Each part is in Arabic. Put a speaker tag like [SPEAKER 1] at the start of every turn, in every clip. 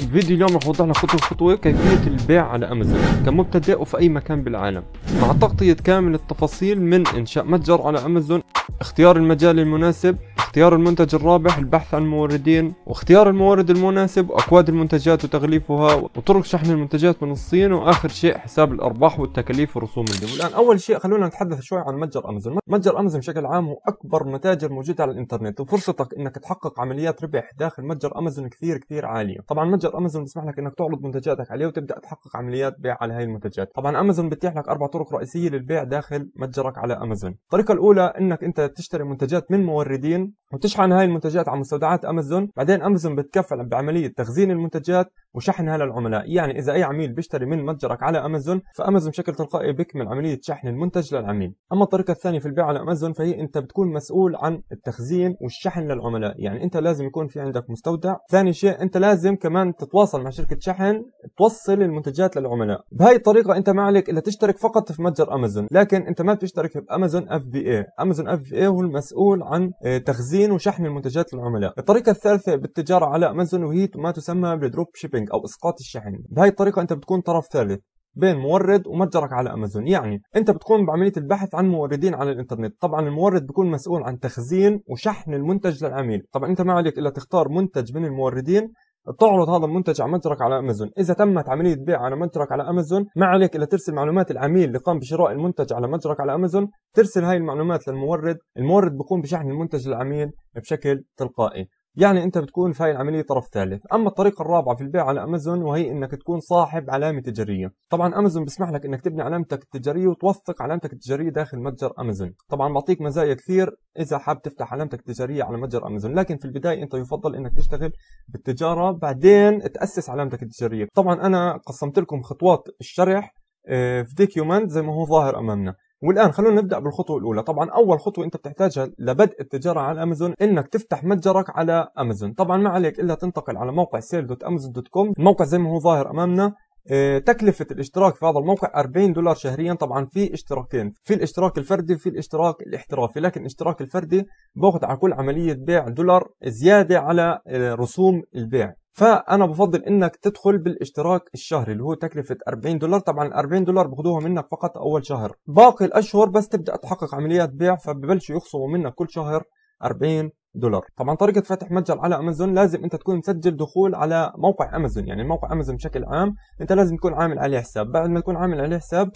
[SPEAKER 1] الفيديو اليوم رح اوضح لك خطوة خطوه كيفية البيع على امازون كمبتدئ وفي أي مكان بالعالم. مع تغطية كامل التفاصيل من إنشاء متجر على امازون اختيار المجال المناسب اختيار المنتج الرابح البحث عن موردين واختيار المورد المناسب وأكواد المنتجات وتغليفها وطرق شحن المنتجات من الصين وآخر شيء حساب الأرباح والتكاليف ورسوم الدم الان أول شيء خلونا نتحدث شوي عن متجر أمازون. متجر أمازون بشكل عام هو أكبر متاجر موجوده على الإنترنت وفرصتك إنك تحقق عمليات ربح داخل متجر أمازون كثير كثير عالية. طبعا متجر أمازون بيسمح لك إنك تعرض منتجاتك عليه وتبدأ تحقق عمليات بيع على هاي المنتجات. طبعا أمازون بتيح لك أربع طرق رئيسية للبيع داخل متجرك على أمازون. الطريقة الأولى إنك أنت تشتري منتجات من موردين وتشحن هاي المنتجات على مستودعات أمازون. بعدين أمازون بتكفل بعملية تخزين المنتجات وشحنها للعملاء يعني إذا أي عميل بيشتري من متجرك على أمازون فأمازون بشكل تلقائي بيكمل عملية شحن المنتج للعميل. أما الطريقة الثانية في البيع على أمازون فهي أنت بتكون مسؤول عن التخزين والشحن للعملاء. يعني أنت لازم يكون في عندك مستودع. ثاني شيء أنت لازم كمان تتواصل مع شركة شحن توصل المنتجات للعملاء. بهاي الطريقة أنت ما عليك إلا تشترك فقط في متجر أمازون. لكن أنت ما بتشترك بامازون اف بي اي أمازون اف بي اي هو المسؤول عن آه، تخزين وشحن المنتجات للعملاء. الطريقة الثالثة بالتجارة على أمازون وهي ما تسمى بال dropshipping. أو إسقاط الشحن بهاي الطريقة أنت بتكون طرف ثالث بين مورد ومتجرك على أمازون. يعني أنت بتقوم بعملية البحث عن موردين على الإنترنت. طبعا المورد بيكون مسؤول عن تخزين وشحن المنتج للعميل. طبعا أنت ما عليك إلا تختار منتج من الموردين تعرض هذا المنتج على متجرك على أمازون. إذا تمت عملية بيع على متجرك على أمازون ما عليك إلا ترسل معلومات العميل اللي قام بشراء المنتج على متجرك على أمازون. ترسل هاي المعلومات للمورد. المورد بيقوم بشحن المنتج للعميل بشكل تلقائي. يعني أنت بتكون في هاي العملية طرف ثالث. أما الطريقة الرابعة في البيع على أمازون وهي إنك تكون صاحب علامة تجارية. طبعا أمازون بيسمح لك إنك تبني علامتك التجارية وتوثق علامتك التجارية داخل متجر أمازون. طبعا بعطيك مزايا كثير إذا حاب تفتح علامتك التجارية على متجر أمازون. لكن في البداية أنت يفضل إنك تشتغل بالتجارة بعدين تأسس علامتك التجارية. طبعا أنا قسمت لكم خطوات الشرح آه، في ديكيومنت زي ما هو ظاهر أمامنا. والآن خلونا نبدأ بالخطوة الأولى. طبعا أول خطوة أنت بتحتاجها لبدء التجارة على أمازون إنك تفتح متجرك على أمازون. طبعا ما عليك إلا تنتقل على موقع sale.amazon.com الموقع زي ما هو ظاهر أمامنا آه، تكلفة الاشتراك في هذا الموقع 40 دولار شهريا. طبعا في اشتراكين في الاشتراك الفردي وفي الاشتراك الاحترافي. لكن الاشتراك الفردي باخذ على كل عملية بيع دولار زيادة على آه، رسوم البيع. فأنا بفضل إنك تدخل بالاشتراك الشهري اللي هو تكلفة 40 دولار. طبعا 40 دولار باخذوها منك فقط أول شهر. باقي الأشهر بس تبدأ تحقق عمليات بيع فببلشوا يخصموا منك كل شهر 40 دولار. طبعا طريقة فتح متجر على أمازون لازم أنت تكون مسجل دخول على موقع أمازون. يعني موقع أمازون بشكل عام أنت لازم تكون عامل عليه حساب. بعد ما تكون عامل عليه حساب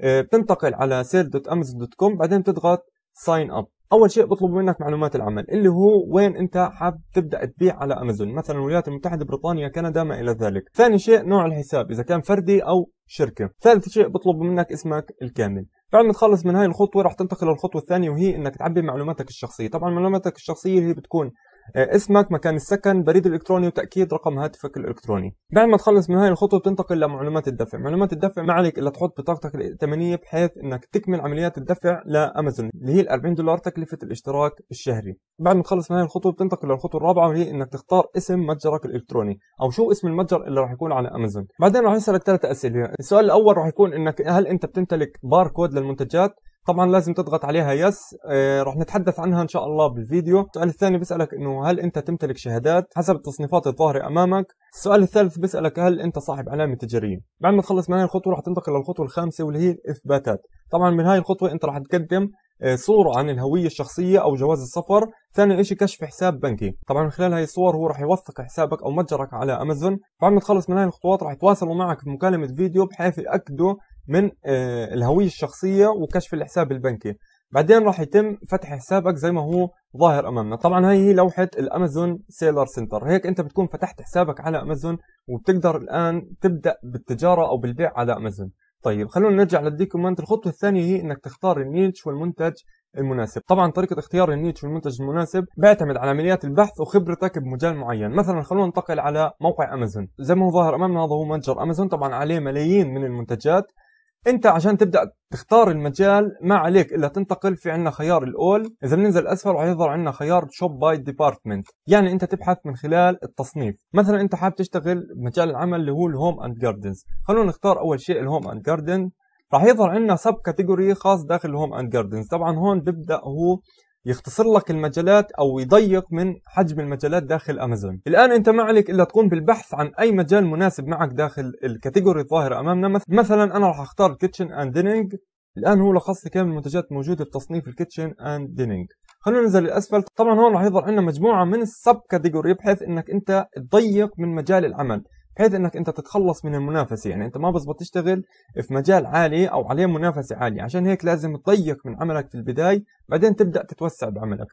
[SPEAKER 1] آه، بتنتقل على sell.amazon.com بعدين تضغط sign up أول شيء بطلبوا منك معلومات العمل اللي هو وين أنت حاب تبدأ تبيع على أمازون. مثلا الولايات المتحدة بريطانيا كندا ما إلى ذلك. ثاني شيء نوع الحساب إذا كان فردي أو شركة. ثالث شيء بطلبوا منك اسمك الكامل. بعد ما تخلص من هاي الخطوة راح تنتقل للخطوة الثانية وهي إنك تعبي معلوماتك الشخصية. طبعا معلوماتك الشخصية هي بتكون اسمك مكان السكن بريد الالكتروني وتأكيد رقم هاتفك الإلكتروني. بعد ما تخلص من هاي الخطوة بتنتقل لمعلومات الدفع. معلومات الدفع ما عليك إلا تحط بطاقتك الائتمانيه بحيث إنك تكمل عمليات الدفع لأمازون اللي هي ال 40 دولار تكلفة الاشتراك الشهري. بعد ما تخلص من هاي الخطوة بتنتقل للخطوه الرابعة وهي إنك تختار اسم متجرك الإلكتروني أو شو اسم المتجر اللي راح يكون على أمازون. بعدين راح يسالك ثلاث أسئلة. السؤال الأول راح يكون إنك هل أنت بتمتلك باركود للمنتجات؟ طبعا لازم تضغط عليها يس آه راح نتحدث عنها إن شاء الله بالفيديو. السؤال الثاني بيسالك إنه هل أنت تمتلك شهادات حسب التصنيفات الظاهرة أمامك؟ السؤال الثالث بيسالك هل أنت صاحب علامة تجارية؟ بعد ما تخلص من هاي الخطوة راح تنتقل للخطوة الخامسة واللي هي الاثباتات طبعا من هاي الخطوة أنت راح تقدم صورة عن الهوية الشخصية أو جواز السفر. ثاني إشي كشف حساب بنكي؟ طبعا من خلال هاي الصور هو راح يوثق حسابك أو متجرك على أمازون. بعد ما تخلص من هاي الخطوات راح يتواصلوا معك في مكالمة فيديو بحيث يأكدوا من آه، الهوية الشخصية وكشف الحساب البنكي. بعدين راح يتم فتح حسابك زي ما هو ظاهر أمامنا. طبعا هاي هي لوحة الأمازون seller center هيك أنت بتكون فتحت حسابك على أمازون وبتقدر الآن تبدأ بالتجارة أو بالبيع على أمازون. طيب خلونا نرجع لل document الخطوة الثانية هي إنك تختار ال niche والمنتج المناسب. طبعا طريقة اختيار ال niche والمنتج المناسب بيعتمد على عمليات البحث وخبرتك بمجال معين. مثلا خلونا ننتقل على موقع امازون زي ما هو ظاهر أمامنا هذا هو متجر امازون طبعا عليه ملايين من المنتجات. انت عشان تبدأ تختار المجال ما عليك إلا تنتقل في عندنا خيار الأول. إذا بننزل أسفل راح يظهر عندنا خيار shop by department يعني أنت تبحث من خلال التصنيف. مثلا أنت حابب تشتغل بمجال العمل اللي هو ال home and gardens خلونا نختار أول شيء ال home and garden راح يظهر عندنا sub category خاص داخل ال home and gardens طبعا هون بيبدأ هو يختصر لك المجالات أو يضيق من حجم المجالات داخل امازون الآن أنت ما عليك إلا تقوم بالبحث عن أي مجال مناسب معك داخل ال category الظاهره امامنا مثلا أنا راح أختار kitchen and dining الآن هو لخص لي كامل المنتجات الموجوده بتصنيف ال kitchen and dining خلونا ننزل للاسفل طبعا هون راح يظهر عندنا مجموعة من ال sub category بحيث إنك أنت تضيق من مجال العمل. بحيث إنك أنت تتخلص من المنافسة. يعني أنت ما بزبط تشتغل في مجال عالي أو عليه منافسة عالية. عشان هيك لازم تضيق من عملك في البداية بعدين تبدأ تتوسع بعملك.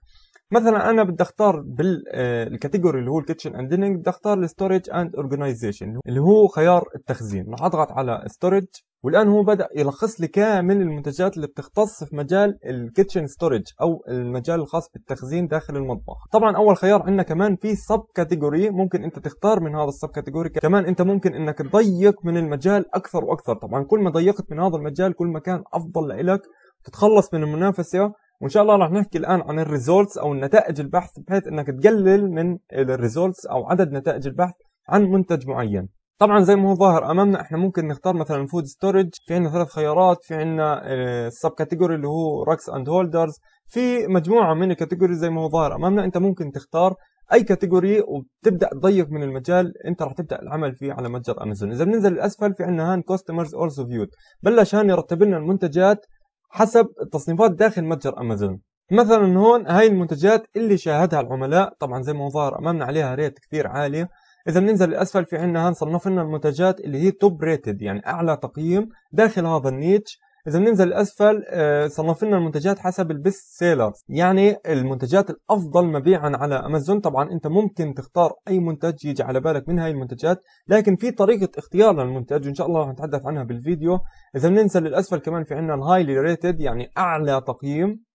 [SPEAKER 1] مثلا أنا بدي أختار بال category آه، اللي هو ال kitchen and dining بدي أختار ال storage and organization اللي هو خيار التخزين. راح أضغط على storage والآن هو بدأ يلخص لي كامل المنتجات اللي بتختص في مجال ال kitchen storage أو المجال الخاص بالتخزين داخل المطبخ. طبعا أول خيار عندنا كمان في sub category ممكن أنت تختار من هذا ال sub category كمان أنت ممكن أنك تضيق من المجال أكثر وأكثر. طبعا كل ما ضيقت من هذا المجال كل ما كان أفضل لك تتخلص من المنافسة. وإن شاء الله راح نحكي الآن عن ال results أو النتائج البحث بحيث أنك تقلل من ال results أو عدد نتائج البحث عن منتج معين. طبعا زي ما هو ظاهر أمامنا إحنا ممكن نختار مثلا food storage في عندنا ثلاث خيارات في عندنا ال sub category اللي هو racks and holders في مجموعة من ال category زي ما هو ظاهر أمامنا أنت ممكن تختار أي category وبتبدا تضيق من المجال أنت راح تبدأ العمل فيه على متجر امازون إذا بننزل للاسفل في عندنا هان customers also viewed بلش هان يرتب لنا المنتجات حسب التصنيفات داخل متجر امازون مثلا هون هاي المنتجات اللي شاهدها العملاء طبعا زي ما ظاهر أمامنا عليها rate كثير عاليه إذا بننزل لاسفل في عندنا هون صنف لنا المنتجات اللي هي top rated يعني أعلى تقييم داخل هذا ال niche. إذا بننزل لاسفل آه، صنف لنا المنتجات حسب ال best sellers. يعني المنتجات الأفضل مبيعا على أمازون. طبعا أنت ممكن تختار أي منتج يجي على بالك من هاي المنتجات لكن في طريقة اختيار للمنتج وإن شاء الله راح نتحدث عنها بالفيديو. إذا بننزل للاسفل كمان في عندنا الهايلي ريتد يعني أعلى تقييم.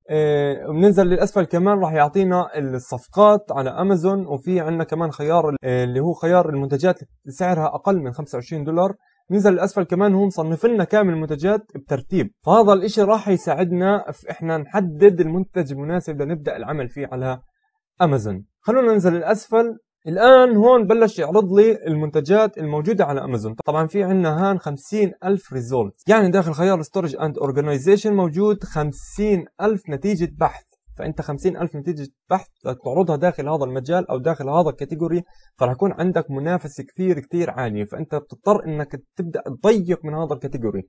[SPEAKER 1] بننزل للأسفل كمان راح يعطينا الصفقات على أمازون وفي عندنا كمان خيار آه، اللي هو خيار المنتجات سعرها أقل من 25 دولار. ننزل للأسفل كمان هو مصنف لنا كامل المنتجات بترتيب. فهذا الإشي راح يساعدنا في إحنا نحدد المنتج المناسب لنبدأ العمل فيه على أمازون. خلونا ننزل للأسفل. الآن هون بلش يعرض لي المنتجات الموجودة على أمازون. طبعا في عنا هان 50 ألف result يعني داخل خيار storage and organization موجود 50 ألف نتيجة بحث. فأنت 50 ألف نتيجة بحث تعرضها داخل هذا المجال أو داخل هذا ال category فراح يكون عندك منافسة كثير كثير عالية. فأنت بتضطر أنك تبدأ تضيق من هذا ال category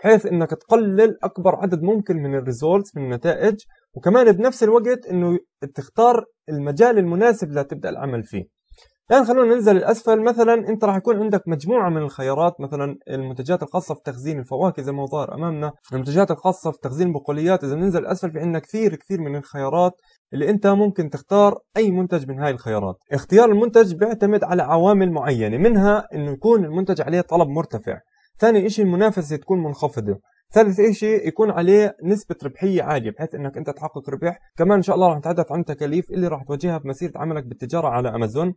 [SPEAKER 1] بحيث إنك تقلل أكبر عدد ممكن من ال results من النتائج وكمان بنفس الوقت إنه تختار المجال المناسب لتبدأ العمل فيه. الآن خلونا ننزل الأسفل. مثلا أنت راح يكون عندك مجموعة من الخيارات مثلا المنتجات الخاصة في تخزين الفواكه زي ما ظهر أمامنا المنتجات الخاصة في تخزين البقوليات. إذا ننزل الأسفل في عندنا كثير كثير من الخيارات اللي أنت ممكن تختار أي منتج من هاي الخيارات. اختيار المنتج بيعتمد على عوامل معينة منها أنه يكون المنتج عليه طلب مرتفع. ثاني إشي المنافسة تكون منخفضة. ثالث شيء يكون عليه نسبة ربحية عالية بحيث إنك أنت تحقق ربح. كمان إن شاء الله راح نتحدث عن التكاليف اللي راح تواجهها بمسيرة عملك بالتجارة على أمازون.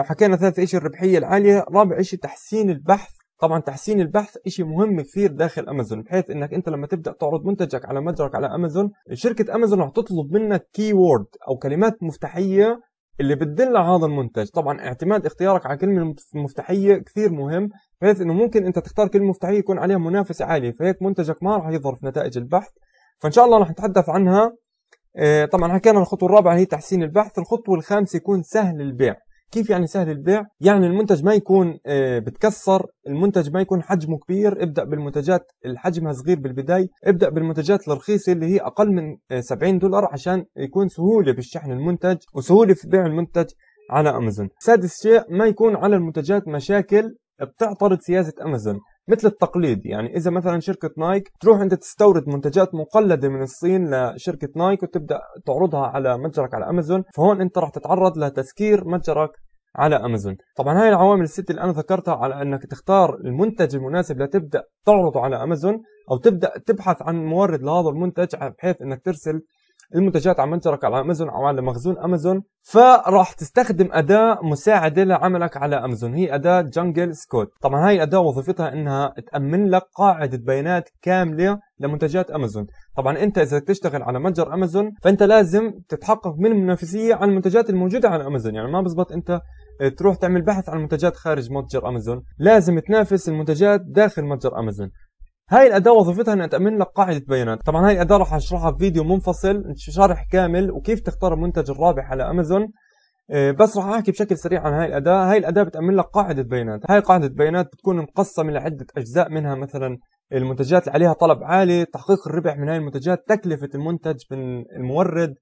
[SPEAKER 1] حكينا ثالث شيء الربحية العالية. رابع شيء تحسين البحث. طبعا تحسين البحث شيء مهم كثير داخل أمازون بحيث إنك أنت لما تبدأ تعرض منتجك على متجرك على أمازون شركة أمازون راح تطلب منك كي وورد أو كلمات مفتاحية اللي بتدل على هذا المنتج. طبعا اعتماد اختيارك على كلمة مفتاحية كثير مهم بحيث إنه ممكن أنت تختار كلمة مفتاحية يكون عليها منافسة عالية فهيك منتجك ما راح يظهر في نتائج البحث. فإن شاء الله راح نتحدث عنها. آه، طبعا حكينا الخطوة الرابعة هي تحسين البحث. الخطوة الخامسة يكون سهل البيع. كيف يعني سهل البيع؟ يعني المنتج ما يكون آه، بتكسر، المنتج ما يكون حجمه كبير، ابدأ بالمنتجات اللي حجمها صغير بالبداية، ابدأ بالمنتجات الرخيصة اللي هي أقل من 70 آه، دولار عشان يكون سهولة بالشحن المنتج وسهولة في بيع المنتج على أمازون. سادس شيء ما يكون على المنتجات مشاكل بتعترض سياسة أمازون مثل التقليد. يعني إذا مثلا شركة نايك تروح أنت تستورد منتجات مقلدة من الصين لشركة نايك وتبدأ تعرضها على متجرك على أمازون فهون أنت راح تتعرض لتسكير متجرك على أمازون. طبعا هاي العوامل الست اللي أنا ذكرتها على أنك تختار المنتج المناسب لتبدأ تعرضه على أمازون أو تبدأ تبحث عن مورد لهذا المنتج بحيث أنك ترسل المنتجات على منتجك على أمازون أو على مخزون أمازون فراح تستخدم أداة مساعدة لعملك على أمازون. هي أداة جانجل سكوت طبعا هاي الاداه وظيفتها إنها تأمن لك قاعدة بيانات كاملة لمنتجات أمازون. طبعا أنت إذا تشتغل على متجر أمازون فأنت لازم تتحقق من المنافسية عن المنتجات الموجودة على أمازون. يعني ما بزبط أنت تروح تعمل بحث عن منتجات خارج متجر أمازون. لازم تنافس المنتجات داخل متجر أمازون. هاي الأداة وظيفتها إنها تأمن لك قاعدة بيانات. طبعا هاي الأداة راح أشرحها في فيديو منفصل شرح كامل وكيف تختار المنتج الرابح على أمازون. آه، بس راح أحكي بشكل سريع عن هاي الأداة. هاي الأداة بتأمن لك قاعدة بيانات. هاي قاعدة بيانات بتكون مقسمة لعدة أجزاء منها مثلا المنتجات اللي عليها طلب عالي تحقيق الربح من هاي المنتجات تكلفة المنتج من المورد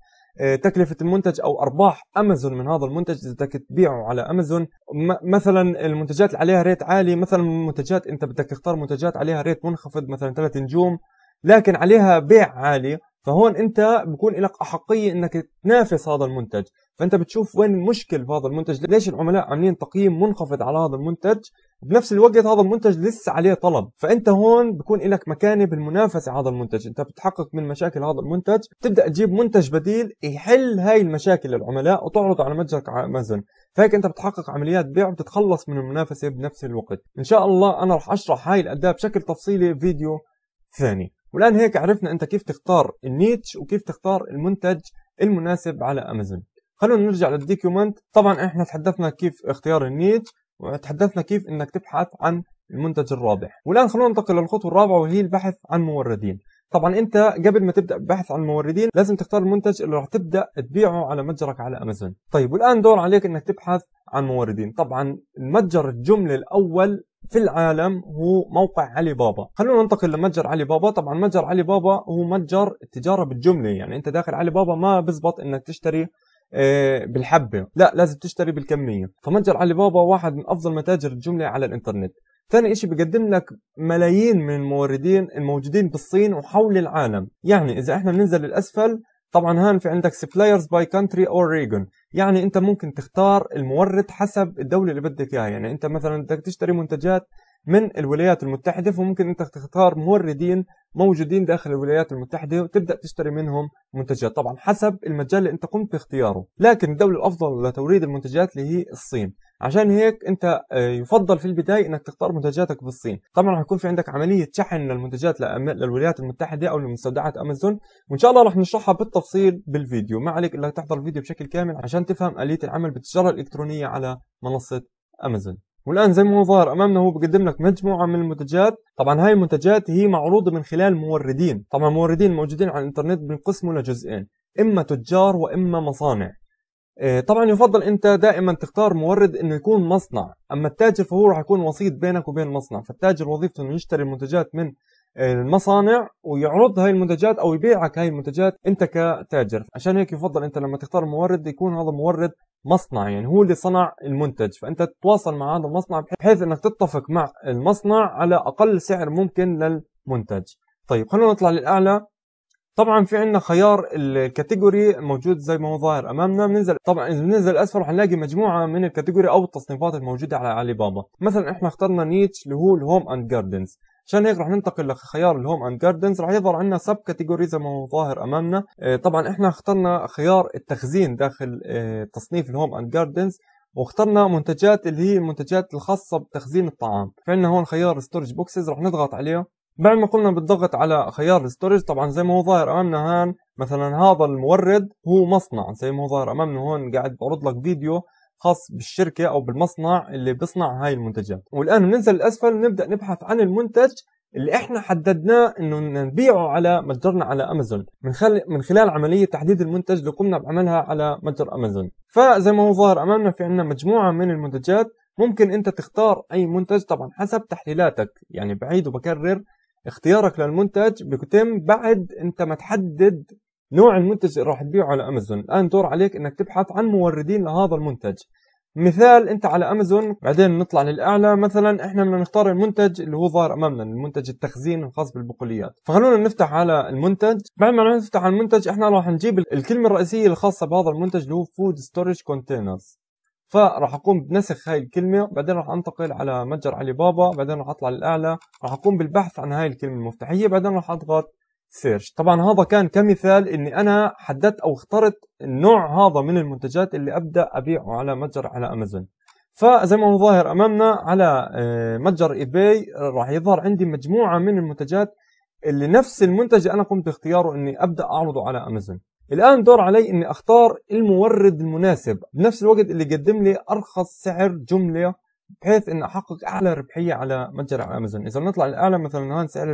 [SPEAKER 1] تكلفة المنتج أو أرباح أمازون من هذا المنتج إذا بدك تبيعه على أمازون. مثلا المنتجات اللي عليها ريت عالي مثلا منتجات أنت بدك تختار منتجات عليها ريت منخفض مثلا ثلاث نجوم لكن عليها بيع عالي فهون أنت بكون لك أحقية إنك تنافس هذا المنتج. فأنت بتشوف وين المشكل في هذا المنتج. ليش العملاء عاملين تقييم منخفض على هذا المنتج؟ بنفس الوقت هذا المنتج لسه عليه طلب. فأنت هون بكون لك مكانة بالمنافسة على هذا المنتج. أنت بتحقق من مشاكل هذا المنتج. بتبدأ تجيب منتج بديل يحل هاي المشاكل للعملاء وتعرضه على متجرك على أمازون. فهيك أنت بتحقق عمليات بيع وبتتخلص من المنافسة بنفس الوقت. إن شاء الله أنا راح أشرح هاي الأداة بشكل تفصيلي فيديو ثاني. والآن هيك عرفنا أنت كيف تختار ال niche وكيف تختار المنتج المناسب على أمازون. خلونا نرجع لل document طبعا إحنا تحدثنا كيف اختيار ال niche وتحدثنا كيف إنك تبحث عن المنتج الرابح. والآن خلونا ننتقل للخطوة الرابعة وهي البحث عن موردين. طبعا أنت قبل ما تبدأ البحث عن الموردين لازم تختار المنتج اللي راح تبدأ تبيعه على متجرك على أمازون. طيب والآن دور عليك إنك تبحث عن موردين. طبعا المتجر الجمله الأول في العالم هو موقع علي بابا خلونا ننتقل لمتجر علي بابا طبعا متجر علي بابا هو متجر التجارة بالجملة يعني أنت داخل علي بابا ما بزبط إنك تشتري آه، بالحبة. لا لازم تشتري بالكمية. فمتجر علي بابا واحد من أفضل متاجر الجملة على الإنترنت. ثاني إشي بقدم لك ملايين من الموردين الموجودين بالصين وحول العالم. يعني إذا إحنا بننزل للأسفل طبعا هون في عندك suppliers by country or region يعني أنت ممكن تختار المورد حسب الدولة اللي بدك إياها. يعني أنت مثلا بدك تشتري منتجات من الولايات المتحدة فممكن أنت تختار موردين موجودين داخل الولايات المتحدة وتبدأ تشتري منهم منتجات طبعا حسب المجال اللي أنت قمت باختياره. لكن الدولة الأفضل لتوريد المنتجات اللي هي الصين. عشان هيك أنت آه، يفضل في البداية إنك تختار منتجاتك بالصين. طبعا راح يكون في عندك عملية شحن للمنتجات للولايات المتحدة أو لمستودعات أمازون. وإن شاء الله راح نشرحها بالتفصيل بالفيديو. ما عليك إلا تحضر الفيديو بشكل كامل عشان تفهم آلية العمل بالتجارة الإلكترونية على منصة أمازون. والآن زي ما هو ظاهر أمامنا هو بقدم لك مجموعة من المنتجات. طبعا هاي المنتجات هي معروضة من خلال موردين. طبعا الموردين الموجودين على الإنترنت بنقسموا لجزئين إما تجار وإما مصانع. إيه، طبعا يفضل أنت دائما تختار مورد إنه يكون مصنع. أما التاجر فهو راح يكون وسيط بينك وبين المصنع فالتاجر وظيفته إنه يشتري المنتجات من المصانع ويعرض هاي المنتجات أو يبيعك هاي المنتجات أنت كتاجر. عشان هيك يفضل أنت لما تختار مورد يكون هذا مورد مصنع يعني هو اللي صنع المنتج. فأنت تتواصل مع هذا المصنع بحيث إنك تتفق مع المصنع على أقل سعر ممكن للمنتج. طيب خلونا نطلع للأعلى. طبعا في عندنا خيار ال category موجود زي ما هو ظاهر أمامنا. بننزل طبعا إذا بننزل أسفل رح نلاقي مجموعة من ال category أو التصنيفات الموجودة على علي بابا مثلا إحنا اخترنا niche اللي هو ال home and gardens عشان هيك رح ننتقل لخيار ال home and gardens. رح يظهر عندنا sub category زي ما هو ظاهر أمامنا. آه، طبعا إحنا اخترنا خيار التخزين داخل آه، تصنيف ال home and gardens واخترنا منتجات اللي هي المنتجات الخاصة بتخزين الطعام. فعندنا هون خيار storage boxes رح نضغط عليه بعد ما قمنا بالضغط على خيار ال storage طبعا زي ما هو ظاهر أمامنا هان مثلا هذا المورد هو مصنع. زي ما هو ظاهر أمامنا هون قاعد بعرض لك فيديو. خاص بالشركة أو بالمصنع اللي بيصنع هاي المنتجات. والآن بننزل الأسفل نبدأ نبحث عن المنتج اللي إحنا حددناه إنه نبيعه على متجرنا على أمازون. من خلال من خلال عملية تحديد المنتج اللي قمنا بعملها على متجر أمازون. فزي ما هو ظاهر أمامنا في عندنا مجموعة من المنتجات. ممكن أنت تختار أي منتج طبعا حسب تحليلاتك. يعني بعيد وبكرر اختيارك للمنتج بيتم بعد أنت ما تحدد نوع المنتج اللي راح تبيعه على امازون الآن دور عليك إنك تبحث عن موردين لهذا المنتج. مثال أنت على امازون بعدين نطلع للأعلى. مثلا إحنا بدنا نختار المنتج اللي هو ظاهر أمامنا المنتج التخزين الخاص بالبقوليات. فخلونا نفتح على المنتج. بعد ما نفتح على المنتج إحنا راح نجيب الكلمة الرئيسية الخاصة بهذا المنتج اللي هو food storage containers فراح أقوم بنسخ هاي الكلمة. بعدين راح أنتقل على متجر علي بابا. بعدين راح أطلع للأعلى. راح أقوم بالبحث عن هاي الكلمة المفتاحية. بعدين راح أضغط search. طبعا هذا كان كمثال إني أنا حددت أو اخترت النوع هذا من المنتجات اللي أبدأ أبيعه على متجر على أمازون. فزي ما هو ظاهر أمامنا على آه، متجر إيباي راح يظهر عندي مجموعة من المنتجات اللي نفس المنتج أنا قمت باختياره إني أبدأ أعرضه على أمازون. الآن دور علي إني أختار المورد المناسب بنفس الوقت اللي يقدم لي أرخص سعر جملة بحيث إني أحقق أعلى ربحية على متجر على أمازون. إذا نطلع الاعلى مثلا هون سعر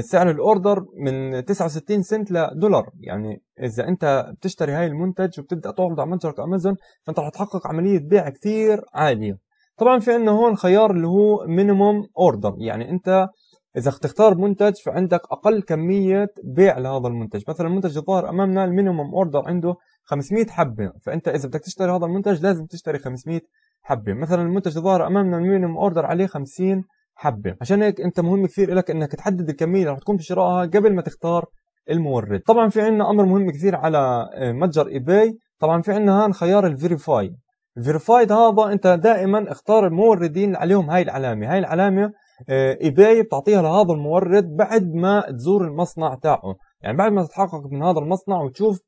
[SPEAKER 1] سعر ال order من 69 سنت لدولار. يعني إذا أنت بتشتري هاي المنتج وبتبدأ تعرض على متجرك أمازون فأنت رح تحقق عملية بيع كثير عالية. طبعا في عندنا هون خيار اللي هو minimum order يعني أنت إذا تختار منتج فعندك أقل كمية بيع لهذا المنتج. مثلا المنتج الظاهر أمامنا ال minimum order عنده 500 حبة. فأنت إذا بدك تشتري هذا المنتج لازم تشتري 500 حبة. مثلا المنتج الظاهر أمامنا ال minimum order عليه 50 حبة. عشان هيك أنت مهم كثير لك إنك تحدد الكمية اللي رح تقوم بشرائها قبل ما تختار المورد. طبعا في عندنا أمر مهم كثير على آه، متجر ايباي طبعا في عندنا هان خيار ال verify ال verified هذا أنت دائما اختار الموردين اللي عليهم هاي العلامة. هاي العلامة ايباي آه، بتعطيها لهذا المورد بعد ما تزور المصنع تاعه. يعني بعد ما تتحقق من هذا المصنع وتشوف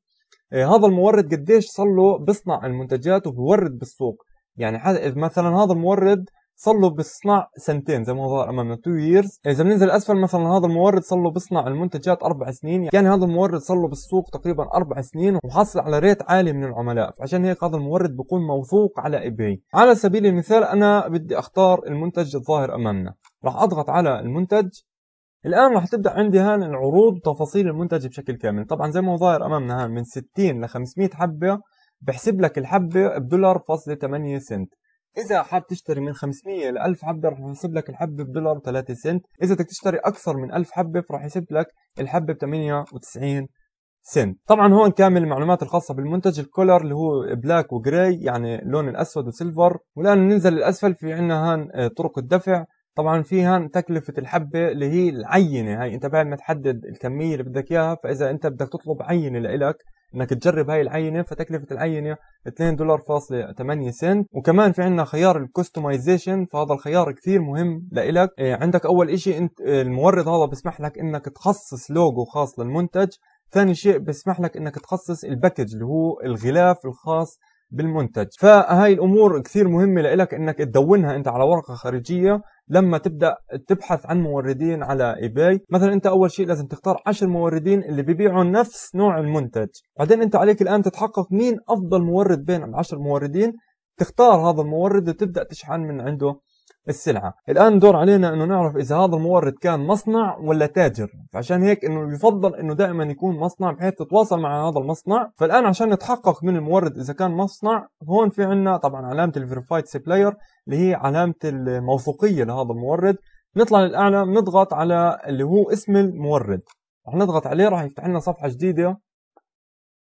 [SPEAKER 1] آه، هذا المورد قديش صار له بيصنع المنتجات وبيورد بالسوق. يعني مثلا هذا المورد صار له بيصنع سنتين زي ما ظهر أمامنا. 2 years إذا بننزل أسفل مثلا هذا المورد صار له بيصنع المنتجات أربع سنين. يعني هذا المورد صار له بالسوق تقريبا أربع سنين وحصل على rate عالي من العملاء. فعشان هيك هذا المورد بيكون موثوق على ايباي على سبيل المثال أنا بدي أختار المنتج الظاهر أمامنا. راح أضغط على المنتج. الآن راح تبدأ عندي هان العروض وتفاصيل المنتج بشكل كامل. طبعا زي ما هو ظاهر أمامنا هان من 60 ل 500 حبة بحسب لك الحبة بدولار فاصلة 8 سنت. إذا حاب تشتري من 500 ل 1000 حبة رح يحسب لك الحبة بدولار 3 سنت. إذا بدك تشتري أكثر من 1000 حبة فرح يحسب لك الحبة ب 98 سنت. طبعا هون كامل المعلومات الخاصة بالمنتج. ال color اللي هو black و gray يعني اللون الأسود و silver. والآن ننزل للأسفل في عنا هان آه، طرق الدفع. طبعا في هان تكلفة الحبة اللي هي العينة. هاي أنت بعد ما تحدد الكمية اللي بدك إياها فإذا أنت بدك تطلب عينة لإلك إنك تجرب هاي العينة فتكلفة العينة 2 دولار فاصلة 8 سنت. وكمان في عندنا خيار ال customization فهذا الخيار كثير مهم لإلك. إيه، عندك أول إشي أنت المورد هذا بسمح لك إنك تخصص لوجو خاص للمنتج. ثاني شيء بسمح لك إنك تخصص ال package اللي هو الغلاف الخاص بالمنتج. فهاي الأمور كثير مهمة لك إنك تدونها أنت على ورقة خارجية لما تبدأ تبحث عن موردين على علي بابا مثلا أنت أول شيء لازم تختار 10 موردين اللي بيبيعوا نفس نوع المنتج. بعدين أنت عليك الآن تتحقق مين أفضل مورد بين العشر موردين. تختار هذا المورد وتبدأ تشحن من عنده السلعة. الآن دور علينا أنه نعرف إذا هذا المورد كان مصنع ولا تاجر. فعشان هيك أنه يفضل أنه دائما يكون مصنع بحيث تتواصل مع هذا المصنع. فالآن عشان نتحقق من المورد إذا كان مصنع هون في عنا طبعا علامة ال verified supplier اللي هي علامة الموثوقية لهذا المورد. نطلع للأعلى بنضغط على اللي هو اسم المورد. رح نضغط عليه راح يفتح لنا صفحة جديدة.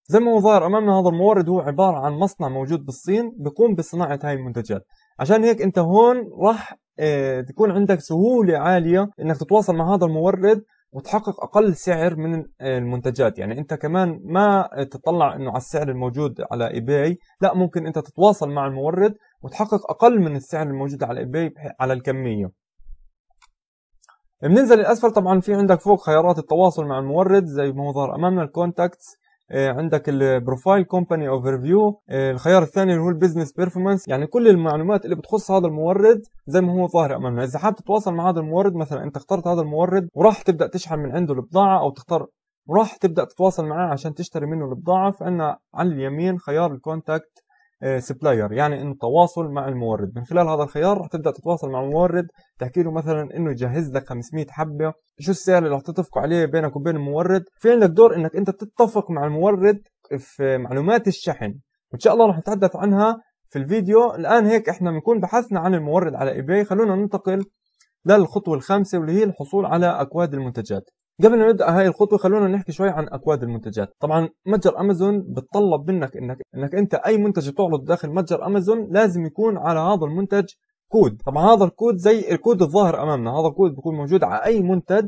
[SPEAKER 1] زي ما هو ظاهر أمامنا هذا المورد هو عبارة عن مصنع موجود بالصين بيقوم بصناعة هاي المنتجات. عشان هيك انت هون راح آه تكون عندك سهولة عالية إنك تتواصل مع هذا المورد وتحقق أقل سعر من آه، المنتجات. يعني أنت كمان ما تطلع إنه على السعر الموجود على علي بابا لا ممكن أنت تتواصل مع المورد وتحقق أقل من السعر الموجود على علي بابا على الكمية. بننزل للاسفل طبعا في عندك فوق خيارات التواصل مع المورد زي ما هو ظهر أمامنا ال contacts آه، عندك ال profile company overview الخيار الثاني اللي هو ال business performance يعني كل المعلومات اللي بتخص هذا المورد زي ما هو ظاهر أمامنا. إذا حابب تتواصل مع هذا المورد مثلا أنت اخترت هذا المورد وراح تبدأ تشحن من عنده البضاعة أو تختار وراح تبدأ تتواصل معاه عشان تشتري منه البضاعة. فعندنا على اليمين خيار ال contact supplier يعني انه تواصل مع المورد. من خلال هذا الخيار رح تبدأ تتواصل مع المورد. تحكي له مثلا إنه يجهز لك 500 حبة. شو السعر اللي رح تتفقوا عليه بينك وبين المورد؟ في عندك دور إنك أنت تتفق مع المورد في معلومات الشحن؟ وإن شاء الله رح نتحدث عنها في الفيديو. الآن هيك إحنا بنكون بحثنا عن المورد على علي بابا خلونا ننتقل للخطوة الخامسة واللي هي الحصول على أكواد المنتجات. قبل ما نبدأ هاي الخطوة خلونا نحكي شوي عن أكواد المنتجات. طبعا متجر أمازون بتطلب منك انك إنك أنت أي منتج تعرض داخل متجر أمازون لازم يكون على هذا المنتج كود. طبعا هذا الكود زي الكود الظاهر أمامنا. هذا الكود بيكون موجود على أي منتج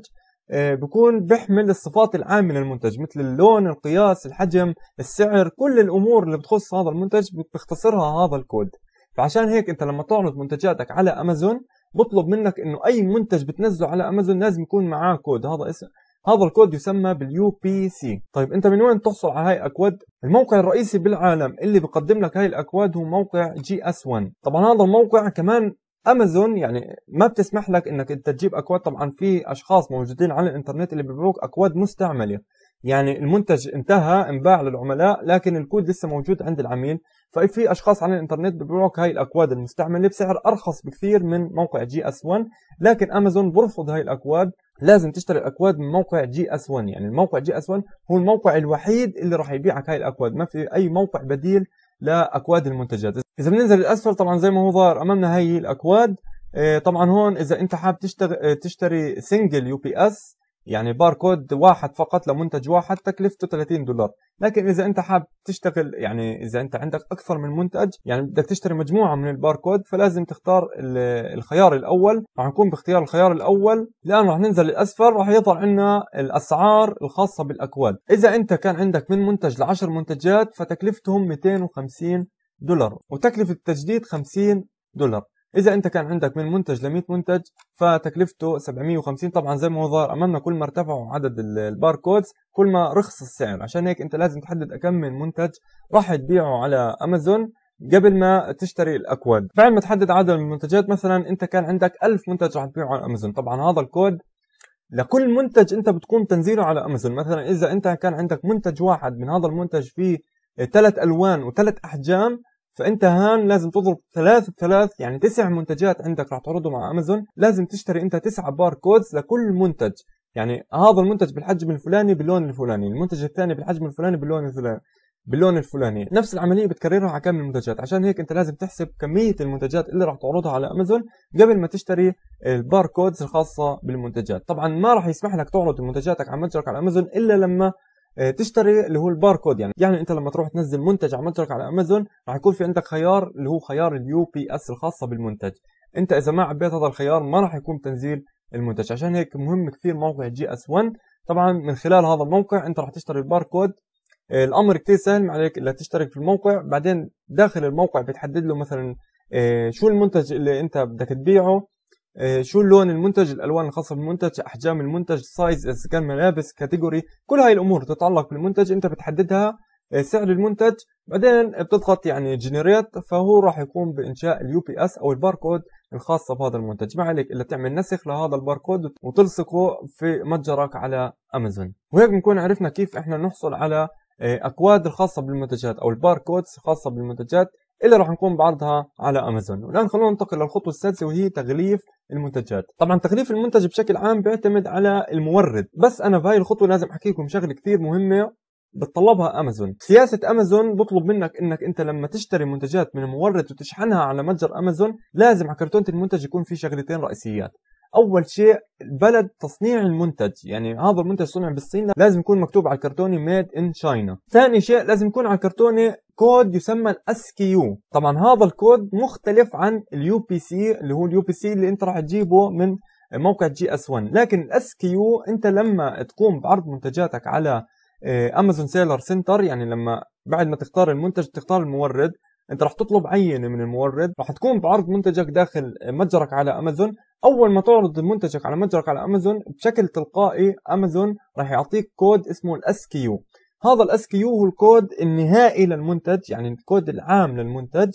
[SPEAKER 1] آه، بيكون بيحمل الصفات العامة للمنتج مثل اللون القياس الحجم السعر كل الأمور اللي بتخص هذا المنتج بيختصرها هذا الكود. فعشان هيك أنت لما تعرض منتجاتك على أمازون بطلب منك إنه أي منتج بتنزله على أمازون لازم يكون معاه كود. هذا اسم هذا الكود يسمى بال UPC. طيب أنت من وين تحصل على هاي اكواد الموقع الرئيسي بالعالم اللي بقدم لك هاي الأكواد هو موقع GS1 طبعا هذا الموقع كمان أمازون يعني ما بتسمح لك إنك أنت تجيب أكواد. طبعا في أشخاص موجودين على الإنترنت اللي بيبيعوك أكواد مستعملة. يعني المنتج انتهى انباع للعملاء لكن الكود لسه موجود عند العميل. ففي أشخاص على الإنترنت ببيعوك هاي الأكواد المستعملة بسعر أرخص بكثير من موقع GS1 لكن أمازون برفض هاي الأكواد. لازم تشتري الأكواد من موقع GS1 يعني الموقع GS1 هو الموقع الوحيد اللي راح يبيعك هاي الأكواد. ما في أي موقع بديل لأكواد المنتجات. إذا بننزل للاسفل طبعا زي ما هو ظاهر أمامنا هي الأكواد. آه، طبعا هون إذا أنت حابب تشتغل تشتري single UPC يعني باركود واحد فقط لمنتج واحد تكلفته 30 دولار. لكن إذا أنت حاب تشتغل يعني إذا أنت عندك أكثر من منتج يعني بدك تشتري مجموعة من الباركود فلازم تختار الخيار الأول. راح نقوم باختيار الخيار الأول. الآن راح ننزل للاسفل راح يظهر عندنا الأسعار الخاصة بالأكواد. إذا أنت كان عندك من منتج ل 10 منتجات فتكلفتهم 250 دولار وتكلفة التجديد 50 دولار. إذا أنت كان عندك من منتج ل 100 منتج فتكلفته 750 طبعا زي ما هو ظاهر أمامنا كل ما ارتفعوا عدد الباركودز كل ما رخص السعر. عشان هيك أنت لازم تحدد كم من منتج راح تبيعه على أمازون قبل ما تشتري الأكواد. بعد ما تحدد عدد المنتجات مثلا أنت كان عندك 1000 منتج راح تبيعه على أمازون. طبعا هذا الكود لكل منتج أنت بتكون تنزيله على أمازون. مثلا إذا أنت كان عندك منتج واحد من هذا المنتج فيه ثلاث ألوان وثلاث أحجام فأنت هان لازم تضرب ثلاث بثلاث يعني تسع منتجات عندك راح تعرضهم على امازون لازم تشتري أنت تسعة barcodes لكل منتج. يعني هذا المنتج بالحجم الفلاني باللون الفلاني المنتج الثاني بالحجم الفلاني باللون الفلاني باللون الفلاني. نفس العملية بتكررها على كامل المنتجات. عشان هيك أنت لازم تحسب كمية المنتجات اللي راح تعرضها على امازون قبل ما تشتري ال barcodes الخاصة بالمنتجات. طبعا ما راح يسمح لك تعرض منتجاتك على متجرك على امازون إلا لما تشتري اللي هو الباركود يعني. يعني انت لما تروح تنزل منتج على متجرك على أمازون راح يكون في عندك خيار اللي هو خيار ال UPC الخاصة بالمنتج. انت إذا ما عبيت هذا الخيار ما راح يكون تنزيل المنتج. عشان هيك مهم كثير موقع GS1 طبعا من خلال هذا الموقع انت راح تشتري الباركود. آه، الأمر كثير سهل عليك إلا تشترك في الموقع. بعدين داخل الموقع بتحدد له مثلا آه، شو المنتج اللي انت بدك تبيعه. آه، شو اللون المنتج الألوان الخاصة بالمنتج أحجام المنتج size إذا كان ملابس category كل هاي الأمور تتعلق بالمنتج أنت بتحددها آه، سعر المنتج. بعدين بتضغط يعني generate فهو راح يقوم بإنشاء ال UPC أو الباركود الخاصة بهذا المنتج. ما عليك إلا تعمل نسخ لهذا الباركود وتلصقه في متجرك على أمازون وهيك بنكون عرفنا كيف إحنا نحصل على آه، أكواد الخاصة بالمنتجات أو ال barcodes الخاصة بالمنتجات. اللي راح نقوم بعرضها على أمازون. والآن خلونا ننتقل للخطوة السادسة وهي تغليف المنتجات. طبعا تغليف المنتج بشكل عام بيعتمد على المورد. بس أنا بهاي الخطوة لازم أحكي لكم شغلة كثير مهمة بتطلبها أمازون. سياسة أمازون بطلب منك إنك أنت لما تشتري منتجات من المورد وتشحنها على متجر أمازون لازم على كرتونة المنتج يكون في شغلتين رئيسيات. أول شيء بلد تصنيع المنتج. يعني هذا المنتج صنع بالصين لازم يكون مكتوب على الكرتونه made in China ثاني شيء لازم يكون على الكرتونه كود يسمى ال SKU طبعا هذا الكود مختلف عن ال UPC اللي هو ال UPC اللي أنت راح تجيبه من موقع GS1 لكن ال SKU أنت لما تقوم بعرض منتجاتك على امازون Seller Center يعني لما بعد ما تختار المنتج تختار المورد أنت راح تطلب عينة من المورد راح تقوم بعرض منتجك داخل متجرك على امازون أول ما تعرض منتجك على متجرك على امازون بشكل تلقائي امازون راح يعطيك كود اسمه ال SKU هذا ال SKU هو الكود النهائي للمنتج يعني الكود العام للمنتج.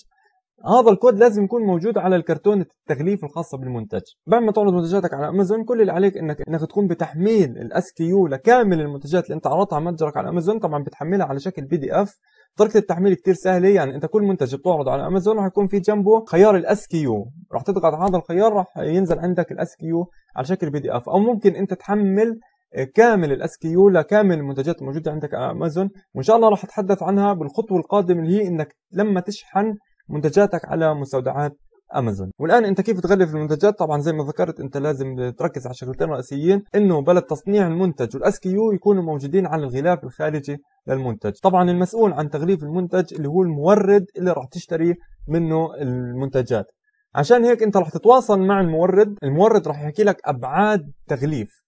[SPEAKER 1] هذا الكود لازم يكون موجود على الكرتونة التغليف الخاصة بالمنتج. بعد ما تعرض منتجاتك على امازون كل اللي عليك انك إنك تقوم بتحميل ال SKU لكامل المنتجات اللي أنت عرضتها على متجرك على امازون طبعا بتحملها على شكل PDF طريقه التحميل كثير سهلة يعني أنت كل منتج بتعرضه على امازون راح يكون في جنبه خيار ال SKU راح تضغط على هذا الخيار راح ينزل عندك ال SKU على شكل PDF أو ممكن أنت تحمل كامل ال SKU لكامل المنتجات الموجودة عندك على أمازون وإن شاء الله راح اتحدث عنها بالخطوة القادمة اللي هي إنك لما تشحن منتجاتك على مستودعات أمازون. والآن أنت كيف تغلف المنتجات؟ طبعا زي ما ذكرت أنت لازم تركز على شغلتين رئيسيين إنه بلد تصنيع المنتج وال SKU يكونوا موجودين على الغلاف الخارجي للمنتج. طبعا المسؤول عن تغليف المنتج اللي هو المورد اللي راح تشتري منه المنتجات. عشان هيك أنت راح تتواصل مع المورد المورد راح يحكي لك أبعاد تغليف.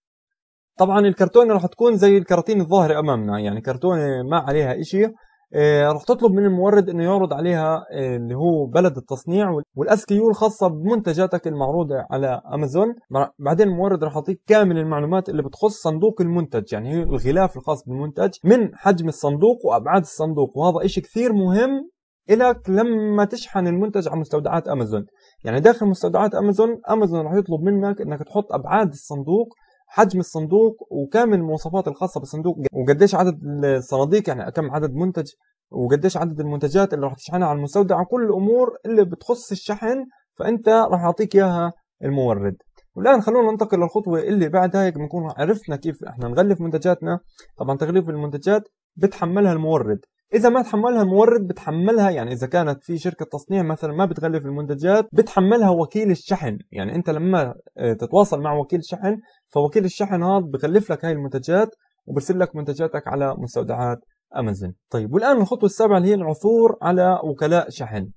[SPEAKER 1] طبعا الكرتونة راح تكون زي الكراتين الظاهرة أمامنا يعني كرتونة ما عليها شيء آه، راح تطلب من المورد إنه يعرض عليها آه، اللي هو بلد التصنيع وال SKU الخاصة بمنتجاتك المعروضة على أمازون. بعدين المورد راح يعطيك كامل المعلومات اللي بتخص صندوق المنتج يعني الغلاف الخاص بالمنتج من حجم الصندوق وأبعاد الصندوق وهذا إشي كثير مهم إلك لما تشحن المنتج على مستودعات أمازون. يعني داخل مستودعات أمازون أمازون راح يطلب منك إنك تحط أبعاد الصندوق حجم الصندوق وكامل المواصفات الخاصة بالصندوق وقديش عدد الصناديق يعني كم عدد منتج وقديش عدد المنتجات اللي راح تشحنها على المستودع كل الأمور اللي بتخص الشحن فأنت راح يعطيك إياها المورد. والآن خلونا ننتقل للخطوة اللي بعدها هيك بنكون عرفنا كيف إحنا نغلف منتجاتنا. طبعا تغليف المنتجات بتحملها المورد. إذا ما تحملها المورد بتحملها يعني إذا كانت في شركة تصنيع مثلا ما بتغلف المنتجات بتحملها وكيل الشحن. يعني أنت لما آه، تتواصل مع وكيل شحن فوكيل الشحن هذا بغلف لك هاي المنتجات وبرسل لك منتجاتك على مستودعات أمازون. طيب والآن الخطوة السابعة اللي هي العثور على وكلاء شحن.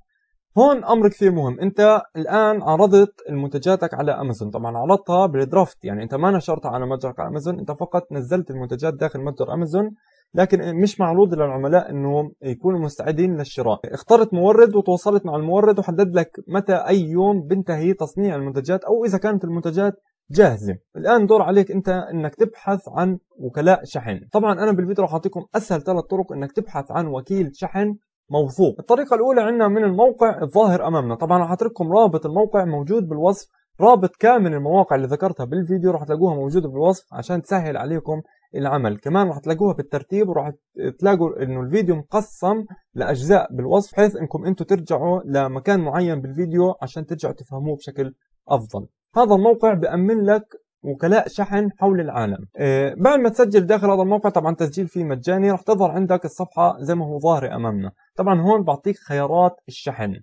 [SPEAKER 1] هون أمر كثير مهم. أنت الآن عرضت منتجاتك على أمازون. طبعا عرضتها بالدرافت. يعني أنت ما نشرتها على متجرك على أمازون أنت فقط نزلت المنتجات داخل متجر أمازون. لكن مش معروض للعملاء إنهم يكونوا مستعدين للشراء. اخترت مورد وتواصلت مع المورد وحدد لك متى أي يوم بنتهي تصنيع المنتجات أو إذا كانت المنتجات جاهزة. الآن دور عليك أنت أنك تبحث عن وكلاء شحن. طبعا أنا بالفيديو راح أعطيكم أسهل ثلاث طرق أنك تبحث عن وكيل شحن موثوق. الطريقة الأولى عندنا من الموقع الظاهر أمامنا. طبعا راح أترككم رابط الموقع موجود بالوصف. رابط كامل المواقع اللي ذكرتها بالفيديو راح تلاقوها موجودة بالوصف عشان تسهل عليكم العمل. كمان راح تلاقوها بالترتيب وراح تلاقوا إنه الفيديو مقسم لأجزاء بالوصف بحيث إنكم أنتم ترجعوا لمكان معين بالفيديو عشان ترجعوا تفهموه بشكل أفضل. هذا الموقع بأمن لك وكلاء شحن حول العالم. إيه بعد ما تسجل داخل هذا الموقع طبعا تسجيل فيه مجاني راح تظهر عندك الصفحة زي ما هو ظاهر أمامنا. طبعا هون بعطيك خيارات الشحن.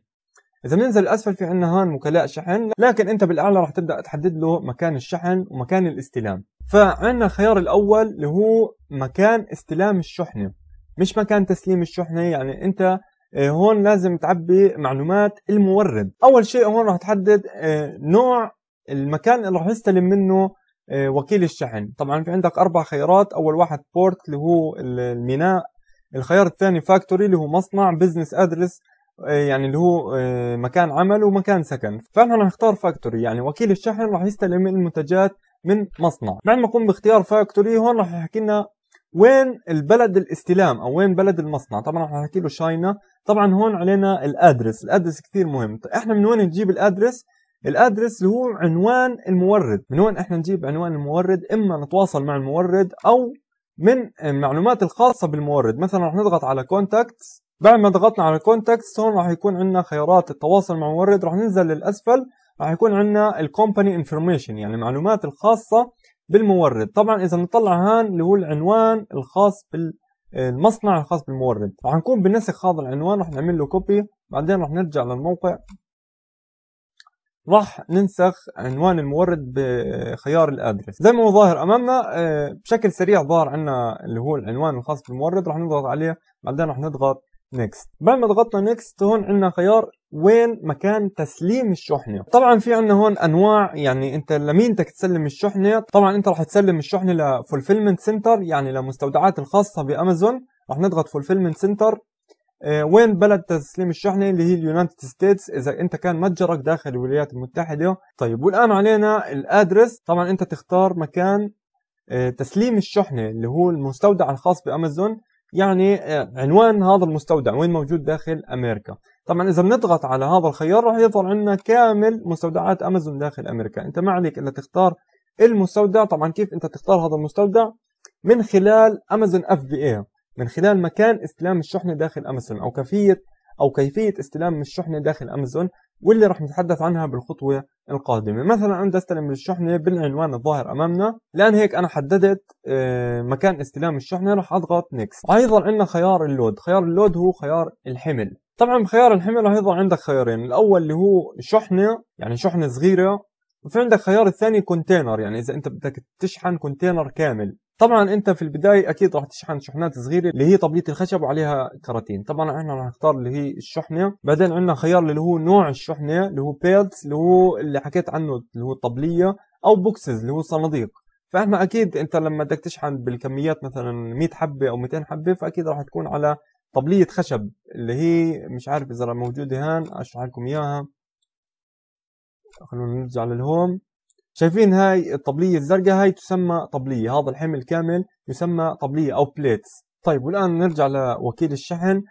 [SPEAKER 1] إذا بننزل الأسفل في عندنا هون وكلاء شحن لكن أنت بالأعلى راح تبدأ تحدد له مكان الشحن ومكان الاستلام. فعندنا الخيار الأول اللي هو مكان استلام الشحنة مش مكان تسليم الشحنة. يعني أنت إيه، هون لازم تعبي معلومات المورد. أول شيء هون راح تحدد إيه، نوع المكان اللي راح يستلم منه آه، وكيل الشحن. طبعا في عندك أربع خيارات. أول واحد port اللي هو الميناء. الخيار الثاني factory اللي هو مصنع business address آه، يعني اللي هو آه، مكان عمل ومكان سكن. راح نختار factory يعني وكيل الشحن راح يستلم المنتجات من مصنع. بعد ما نقوم باختيار factory هون راح يحكي لنا وين البلد الاستلام أو وين بلد المصنع. طبعا راح نحكي له China طبعا هون علينا ال address. ال address كثير مهم. إحنا من وين نجيب ال address؟ ال address اللي هو عنوان المورد. من وين إحنا نجيب عنوان المورد؟ إما نتواصل مع المورد أو من المعلومات الخاصة بالمورد. مثلا رح نضغط على contacts بعد ما ضغطنا على contacts هون راح يكون عندنا خيارات التواصل مع المورد راح ننزل للأسفل راح يكون عندنا ال company information يعني المعلومات الخاصة بالمورد. طبعا إذا نطلع هان اللي هو العنوان الخاص بالمصنع الخاص بالمورد. راح نقوم بنسخ هذا العنوان راح نعمل له copy بعدين راح نرجع للموقع. راح ننسخ عنوان المورد بخيار ال address. زي ما هو ظاهر أمامنا آه، بشكل سريع ظهر عندنا اللي هو العنوان الخاص بالمورد. راح نضغط عليه بعدين راح نضغط next بعد ما ضغطنا next هون عندنا خيار وين مكان تسليم الشحنة. طبعا في عندنا هون أنواع يعني أنت لمين بدك تسلم الشحنة؟ طبعا أنت راح تسلم الشحنة ل fulfillment center يعني لمستودعات الخاصة بأمازون. راح نضغط fulfillment center آه، وين بلد تسليم الشحنة؟ اللي هي ال United States. إذا أنت كان متجرك داخل الولايات المتحدة. طيب والآن علينا ال address. طبعا أنت تختار مكان آه، تسليم الشحنة اللي هو المستودع الخاص بأمازون. يعني آه، عنوان هذا المستودع وين موجود داخل أمريكا. طبعا إذا بنضغط على هذا الخيار راح يظهر عندنا كامل مستودعات أمازون داخل أمريكا. أنت ما عليك إلا تختار المستودع. طبعا كيف أنت تختار هذا المستودع؟ من خلال أمازون FBA من خلال مكان إستلام الشحنة داخل أمازون أو كيفية أو كيفية استلام الشحنة داخل أمازون واللي راح نتحدث عنها بالخطوة القادمة. مثلا أنا بدي استلم الشحنة بالعنوان الظاهر أمامنا. الآن هيك أنا حددت آه، مكان استلام الشحنة راح أضغط next أيضا عندنا خيار ال load. خيار ال load هو خيار الحمل. طبعا بخيار الحمل راح يظهر عندك خيارين. الأول اللي هو شحنة يعني شحنة صغيرة وفي عندك خيار الثاني container يعني إذا أنت بدك تشحن container كامل. طبعا أنت في البداية أكيد راح تشحن شحنات صغيرة اللي هي طبليه الخشب وعليها كراتين. طبعا إحنا راح نختار اللي هي الشحنة. بعدين عندنا خيار اللي هو نوع الشحنة اللي هو pallets اللي هو اللي حكيت عنه اللي هو الطبليه أو boxes اللي هو صناديق. فإحنا أكيد أنت لما بدك تشحن بالكميات مثلا 100 حبة أو 200 حبة فأكيد راح تكون على طبلية خشب اللي هي مش عارف إذا موجودة هان أشرح لكم إياها. خلونا نرجع لل home. شايفين هاي الطبلية الزرقاء هاي تسمى طبلية. هذا الحمل كامل يسمى طبلية أو pallets طيب والآن نرجع لوكيل الشحن.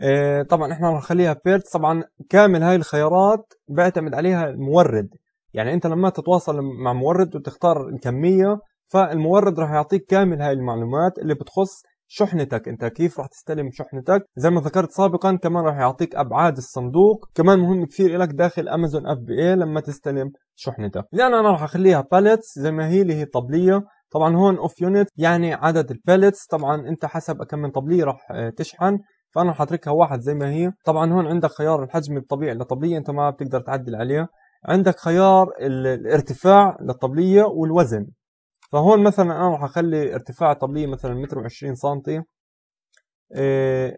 [SPEAKER 1] آه طبعا إحنا نخليها pallets طبعا كامل هاي الخيارات بيعتمد عليها المورد. يعني أنت لما تتواصل مع مورد وتختار الكمية فالمورد راح يعطيك كامل هاي المعلومات اللي بتخص شحنتك. انت كيف راح تستلم شحنتك؟ زي ما ذكرت سابقا كمان راح يعطيك أبعاد الصندوق. كمان مهم كثير لك داخل امازون FBA لما تستلم شحنتك. الآن أنا راح أخليها pallets زي ما هي اللي هي طبلية. طبعا هون of unit يعني عدد ال pallets طبعا أنت حسب كم من طبلية راح آه، تشحن. فأنا راح أتركها واحد زي ما هي. طبعا هون عندك خيار الحجم الطبيعي للطبلية. أنت ما بتقدر تعدل عليه عندك خيار الارتفاع للطبلية والوزن. فهون مثلا أنا راح أخلي ارتفاع الطبليه مثلا متر وعشرين سنتي. آه،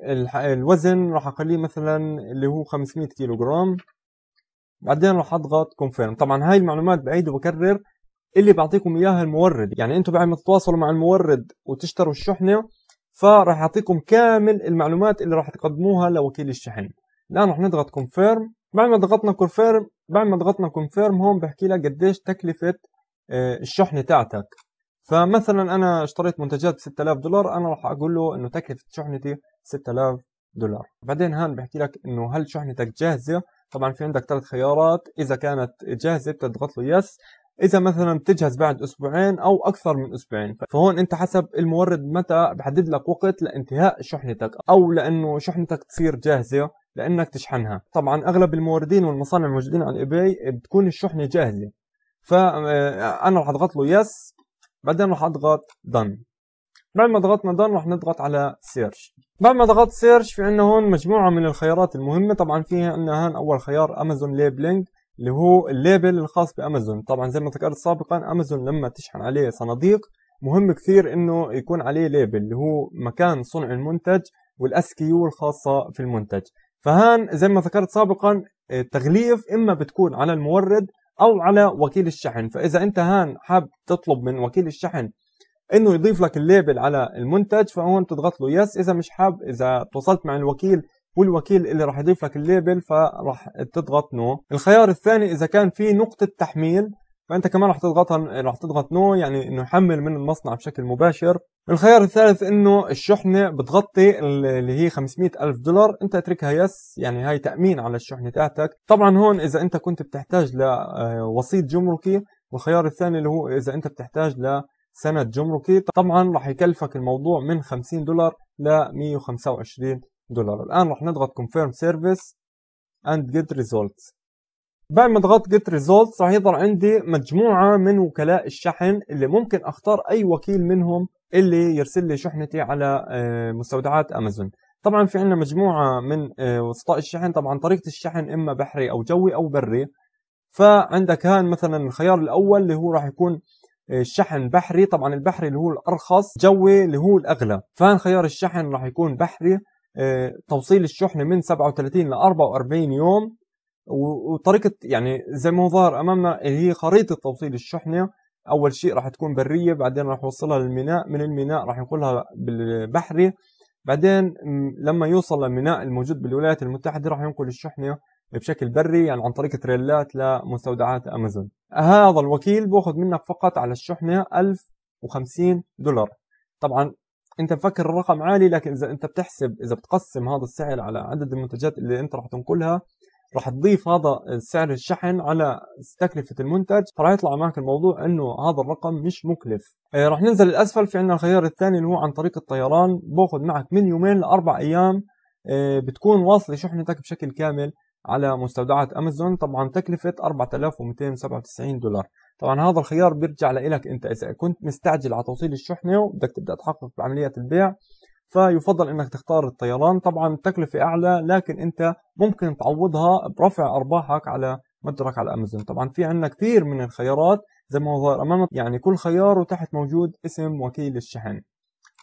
[SPEAKER 1] الوزن راح أخليه مثلا اللي هو 500 كيلو جرام بعدين راح أضغط confirm طبعا هاي المعلومات بعيد وبكرر. اللي بعطيكم إياها المورد. يعني أنتم بعد ما تتواصلوا مع المورد وتشتروا الشحنة فراح يعطيكم كامل المعلومات اللي راح تقدموها لوكيل الشحن. الآن راح نضغط confirm بعد ما ضغطنا confirm بعد ما ضغطنا confirm هون بحكي لك قديش تكلفة الشحنه تاعتك. فمثلا أنا اشتريت منتجات ب 6000 دولار أنا راح أقول له إنه تكلفة شحنتي 6000 دولار. بعدين هان بحكي لك إنه هل شحنتك جاهزة؟ طبعا في عندك ثلاث خيارات. إذا كانت جاهزة بتضغط له yes إذا مثلا بتجهز بعد أسبوعين أو أكثر من أسبوعين. فهون أنت حسب المورد متى بحدد لك وقت لانتهاء شحنتك أو لأنه شحنتك تصير جاهزة لأنك تشحنها. طبعا أغلب الموردين والمصانع الموجودين على eBay بتكون الشحنة جاهزة. فانا راح أضغط له yes بعدين راح أضغط done. بعد ما ضغطنا done راح نضغط على search بعد ما ضغطت search في عندنا هون مجموعة من الخيارات المهمة. طبعا فيها عندنا هون أول خيار أمازون labeling اللي هو ال label الخاص بأمازون. طبعا زي ما ذكرت سابقا أمازون لما تشحن عليه صناديق مهم كثير إنه يكون عليه label اللي هو مكان صنع المنتج وال SKU الخاصة في المنتج. فهان زي ما ذكرت سابقا التغليف إما بتكون على المورد أو على وكيل الشحن. فإذا أنت هان حاب تطلب من وكيل الشحن إنه يضيف لك ال label على المنتج فهون تضغط له yes. إذا مش حاب إذا تواصلت مع الوكيل والوكيل اللي راح يضيف لك ال label فراح تضغط no. الخيار الثاني إذا كان في نقطة تحميل فأنت كمان راح تضغطها راح تضغط no يعني إنه يحمل من المصنع بشكل مباشر. الخيار الثالث إنه الشحنة بتغطي اللي هي 500 ألف دولار. أنت اتركها yes يعني هاي تأمين على الشحنة تاعتك. طبعا هون إذا أنت كنت بتحتاج لوسيط جمركي والخيار الثاني اللي هو إذا أنت بتحتاج لسند جمركي طبعا راح يكلفك الموضوع من 50 دولار ل 125 دولار. الآن راح نضغط confirm service and get results. بعد ما ضغطت get results راح يظهر عندي مجموعة من وكلاء الشحن اللي ممكن أختار أي وكيل منهم اللي يرسل لي شحنتي على آه، مستودعات أمازون. طبعا في عندنا مجموعة من آه، وسطاء الشحن. طبعا طريقة الشحن إما بحري أو جوي أو بري. فعندك هان مثلا الخيار الأول اللي هو راح يكون آه، شحن بحري. طبعا البحري اللي هو الأرخص جوي اللي هو الأغلى. فهان خيار الشحن راح يكون بحري توصيل الشحنة من 37 ل 44 يوم. وطريقة يعني زي ما ظهر أمامنا اللي هي خريطة توصيل الشحنة. أول شيء راح تكون برية بعدين راح يوصلها للميناء. من الميناء راح ينقلها بالبحري. بعدين لما يوصل للميناء الموجود بالولايات المتحدة راح ينقل الشحنة بشكل بري يعني عن طريق تريلات لمستودعات أمازون. هذا الوكيل بأخذ منك فقط على الشحنة 1050 دولار. طبعا أنت مفكر الرقم عالي لكن إذا أنت بتحسب إذا بتقسم هذا السعر على عدد المنتجات اللي أنت راح تنقلها راح تضيف هذا سعر الشحن على تكلفة المنتج. فراح يطلع معك الموضوع إنه هذا الرقم مش مكلف. آه راح ننزل الأسفل في عندنا الخيار الثاني اللي هو عن طريق الطيران. باخذ معك من يومين لأربع أيام آه بتكون واصلة شحنتك بشكل كامل على مستودعات أمازون. طبعا تكلفة 4297 دولار. طبعا هذا الخيار بيرجع لك أنت إذا كنت مستعجل على توصيل الشحنة وبدك تبدأ تحقق بعملية البيع. فيفضل إنك تختار الطيران. طبعا تكلفة أعلى لكن أنت ممكن تعوضها برفع أرباحك على متجرك على أمازون. طبعا في عندنا كثير من الخيارات زي ما هو ظاهر أمامك يعني كل خيار وتحت موجود اسم وكيل الشحن.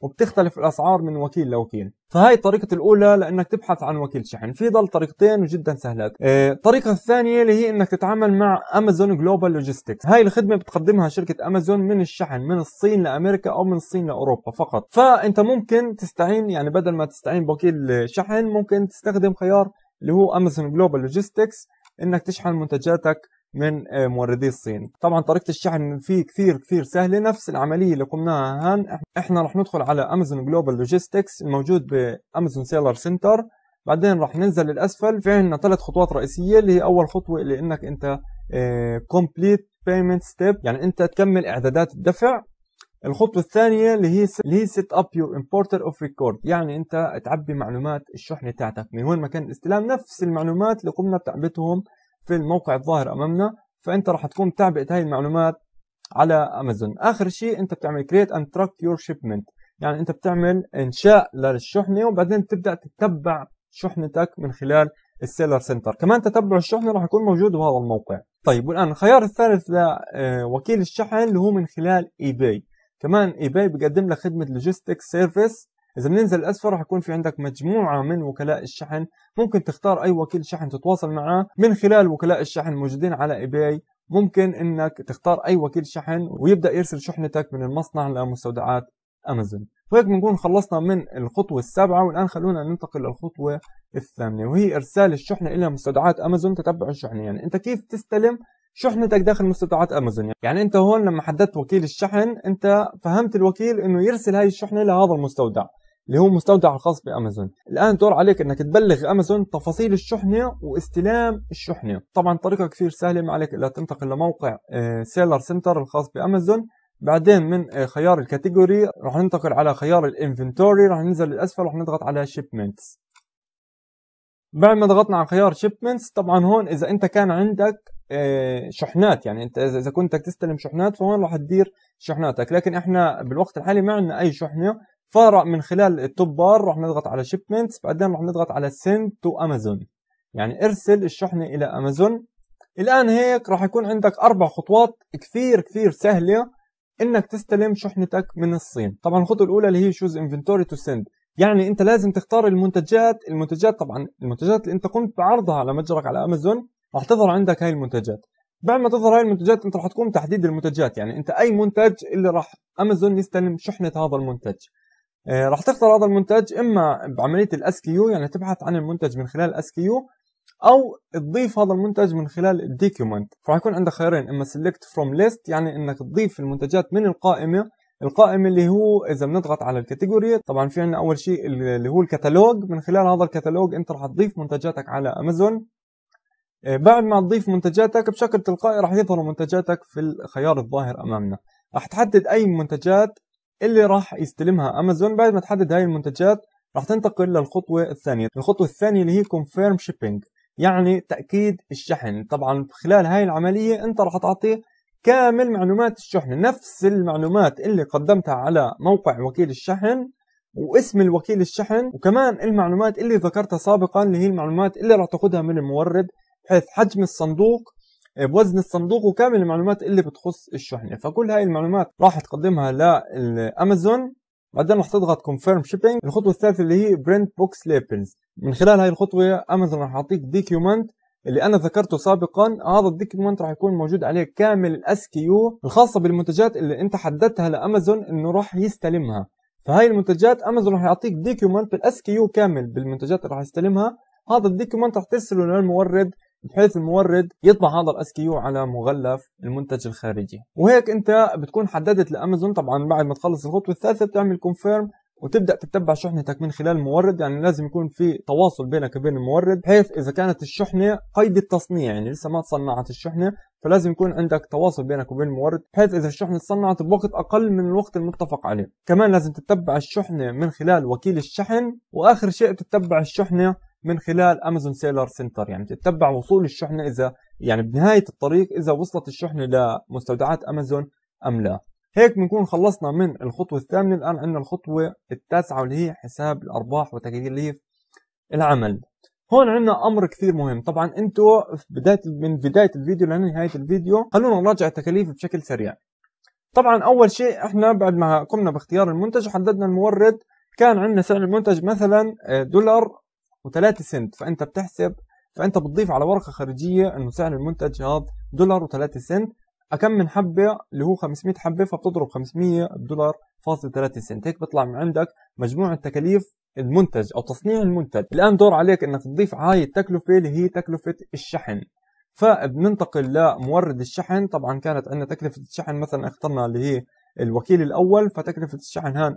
[SPEAKER 1] وبتختلف الأسعار من وكيل لوكيل. فهاي الطريقة الأولى لأنك تبحث عن وكيل شحن. في ضل طريقتين جدا سهلات. آه الطريقة الثانية اللي هي أنك تتعامل مع أمازون global logistics هاي الخدمة بتقدمها شركة أمازون من الشحن من الصين لأمريكا أو من الصين لأوروبا فقط. فأنت ممكن تستعين يعني بدل ما تستعين بوكيل شحن ممكن تستخدم خيار اللي هو أمازون global logistics إنك تشحن منتجاتك من آه، موردي الصين. طبعا طريقة الشحن فيه كثير كثير سهلة نفس العملية اللي قمناها هان. إحنا رح ندخل على امازون global logistics الموجود بامازون seller center بعدين رح ننزل للاسفل في عندنا ثلاث خطوات رئيسية اللي هي أول خطوة اللي انك انت complete payment step يعني أنت تكمل إعدادات الدفع الخطوة الثانية اللي هي اللي هي set up your importer of record يعني أنت تعبي معلومات الشحنه تاعتك من وين مكان الاستلام. نفس المعلومات اللي قمنا بتعبئتهم في الموقع الظاهر أمامنا فأنت راح تكون تعبئة هاي المعلومات على أمازون. آخر شيء أنت بتعمل create and track your shipment يعني أنت بتعمل إنشاء للشحنة وبعدين تبدأ تتبع شحنتك من خلال ال seller center كمان تتبع الشحنة راح يكون موجود بهذا الموقع. طيب والآن الخيار الثالث لوكيل الشحن اللي هو من خلال eBay كمان eBay بيقدم لك خدمة logistic service إذا بننزل اسفل راح يكون في عندك مجموعة من وكلاء الشحن. ممكن تختار أي وكيل شحن تتواصل معه. من خلال وكلاء الشحن الموجودين على eBay ممكن إنك تختار أي وكيل شحن ويبدأ يرسل شحنتك من المصنع لمستودعات أمازون. وهيك بنكون خلصنا من الخطوة السابعة والآن خلونا ننتقل للخطوة الثامنه وهي إرسال الشحنة إلى مستودعات أمازون. تتبع الشحنة. يعني أنت كيف تستلم شحنتك داخل مستودعات أمازون؟ يعني أنت هون لما حددت وكيل الشحن أنت فهمت الوكيل إنه يرسل هاي الشحنة لهذا المستودع. اللي هو مستودع الخاص بأمازون. الآن دور عليك إنك تبلغ أمازون تفاصيل الشحنة واستلام الشحنة. طبعا طريقة كثير سهلة ما عليك إلا تنتقل لموقع seller آه، center الخاص بأمازون. بعدين من آه، خيار ال category راح ننتقل على خيار ال inventory راح ننزل للاسفل راح نضغط على shipments بعد ما ضغطنا على خيار shipments طبعا هون إذا أنت كان عندك آه، شحنات يعني أنت إذا كنت تستلم شحنات فهون راح تدير شحناتك. لكن إحنا بالوقت الحالي ما عندنا أي شحنة. من خلال ال top bar راح نضغط على shipments بعدين راح نضغط على send to Amazon يعني ارسل الشحنه إلى امازون الآن هيك راح يكون عندك أربع خطوات كثير كثير سهلة إنك تستلم شحنتك من الصين. طبعا الخطوة الأولى اللي هي choose inventory to send يعني أنت لازم تختار المنتجات المنتجات طبعا المنتجات اللي أنت قمت بعرضها على متجرك على امازون راح تظهر عندك هاي المنتجات. بعد ما تظهر هاي المنتجات أنت راح تقوم تحديد المنتجات. يعني أنت أي منتج اللي راح امازون يستلم شحنة هذا المنتج. آه، راح تختار هذا المنتج إما بعملية ال SKU يعني تبحث عن المنتج من خلال ال SKU أو تضيف هذا المنتج من خلال ال document. فراح يكون عندك خيارين إما select from list يعني إنك تضيف المنتجات من القائمة القائمة اللي هو إذا بنضغط على ال category طبعا في عندنا أول شيء اللي هو الكتالوج من خلال هذا الكتالوج أنت راح تضيف منتجاتك على أمازون آه، بعد ما تضيف منتجاتك بشكل تلقائي راح يظهر منتجاتك في الخيار الظاهر أمامنا. راح تحدد أي منتجات اللي راح يستلمها أمازون بعد ما تحدد هاي المنتجات راح تنتقل للخطوة الثانية. الخطوة الثانية اللي هي confirm shipping يعني تأكيد الشحن. طبعا خلال هاي العملية أنت راح تعطي كامل معلومات الشحنة نفس المعلومات اللي قدمتها على موقع وكيل الشحن واسم الوكيل الشحن وكمان المعلومات اللي ذكرتها سابقا اللي هي المعلومات اللي راح تاخذها من المورد بحيث حجم الصندوق بوزن الصندوق وكامل المعلومات اللي بتخص الشحنة. فكل هاي المعلومات راح تقدمها للأمازون بعدين راح تضغط confirm shipping الخطوة الثالثة اللي هي print box labels من خلال هاي الخطوة أمازون راح يعطيك document اللي أنا ذكرته سابقا. هذا ال document راح يكون موجود عليه كامل ال SKU الخاصة بالمنتجات اللي أنت حددتها لأمازون إنه راح يستلمها. فهاي المنتجات أمازون راح يعطيك document بال SKU كامل بالمنتجات اللي راح يستلمها. هذا ال document راح ترسله للمورد بحيث المورد يطبع هذا ال SKU على مغلف المنتج الخارجي. وهيك انت بتكون حددت لأمازون طبعا بعد ما تخلص الخطوة الثالثة بتعمل confirm وتبدأ تتبع شحنتك من خلال المورد يعني لازم يكون في تواصل بينك وبين المورد بحيث إذا كانت الشحنة قيد التصنيع يعني لسه ما تصنعت الشحنة فلازم يكون عندك تواصل بينك وبين المورد بحيث إذا الشحنة تصنعت بوقت أقل من الوقت المتفق عليه. كمان لازم تتبع الشحنة من خلال وكيل الشحن وآخر شيء تتبع الشحنة من خلال امازون seller center يعني تتبع وصول الشحنة إذا يعني بنهاية الطريق إذا وصلت الشحنة لمستودعات امازون أم لا. هيك بنكون خلصنا من الخطوة الثامنة. الآن عندنا الخطوة التاسعة واللي هي حساب الأرباح وتكاليف العمل. هون عندنا أمر كثير مهم. طبعا أنتوا في بداية من بداية الفيديو لنهاية الفيديو خلونا نراجع التكاليف بشكل سريع. طبعا أول شيء إحنا بعد ما قمنا باختيار المنتج وحددنا المورد. كان عندنا سعر المنتج مثلا آه، دولار و3 سنت. فأنت بتحسب فأنت بتضيف على ورقة خارجية إنه سعر المنتج هذا دولار و3 سنت. كم من حبة؟ اللي هو 500 حبة فبتضرب 500 بدولار فاصل 3 سنت. هيك بيطلع من عندك مجموع تكاليف المنتج أو تصنيع المنتج. الآن دور عليك إنك تضيف هاي التكلفة اللي هي تكلفة الشحن. فبننتقل لمورد الشحن. طبعا كانت عندنا تكلفة الشحن مثلا اخترنا اللي هي الوكيل الأول فتكلفة الشحن هان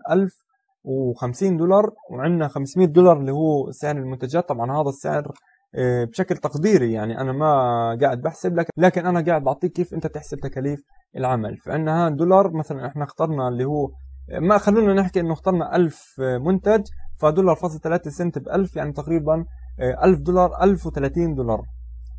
[SPEAKER 1] 1050 دولار وعندنا 500 دولار اللي هو سعر المنتجات. طبعا هذا السعر آه، بشكل تقديري يعني أنا ما قاعد بحسب لك لكن أنا قاعد بعطيك كيف أنت تحسب تكاليف العمل. فعندنا هان دولار مثلا إحنا اخترنا اللي هو ما خلونا نحكي إنه اخترنا 1000 منتج فدولار فاصل 3 سنت ب 1000 يعني تقريبا 1000 دولار 1030 دولار.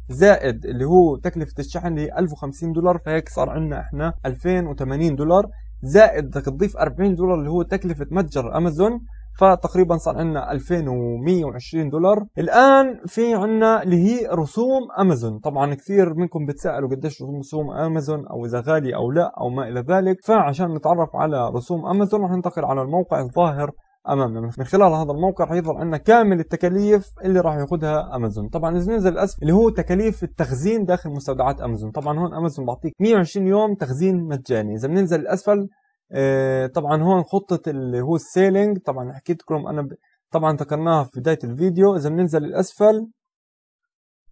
[SPEAKER 1] زائد اللي هو تكلفة الشحن اللي هي 1050 دولار فهيك صار عندنا إحنا 2080 دولار. زائد بدك تضيف 40 دولار اللي هو تكلفة متجر أمازون فتقريبا صار عندنا 2120 دولار. الآن في عندنا اللي هي رسوم أمازون. طبعا كثير منكم بتسألوا قديش رسوم أمازون أو إذا غالي أو لا أو ما إلى ذلك. فعشان نتعرف على رسوم أمازون رح ننتقل على الموقع الظاهر أمامنا. من خلال هذا الموقع رح يظهر عندنا كامل التكاليف اللي راح يأخذها امازون طبعا إذا ننزل الاسفل اللي هو تكاليف التخزين داخل مستودعات امازون طبعا هون امازون بعطيك 120 يوم تخزين مجاني. إذا بننزل الاسفل آه، طبعا هون خطة اللي هو ال selling. طبعا حكيت لكم أنا ب... طبعا ذكرناها في بداية الفيديو. إذا بننزل الاسفل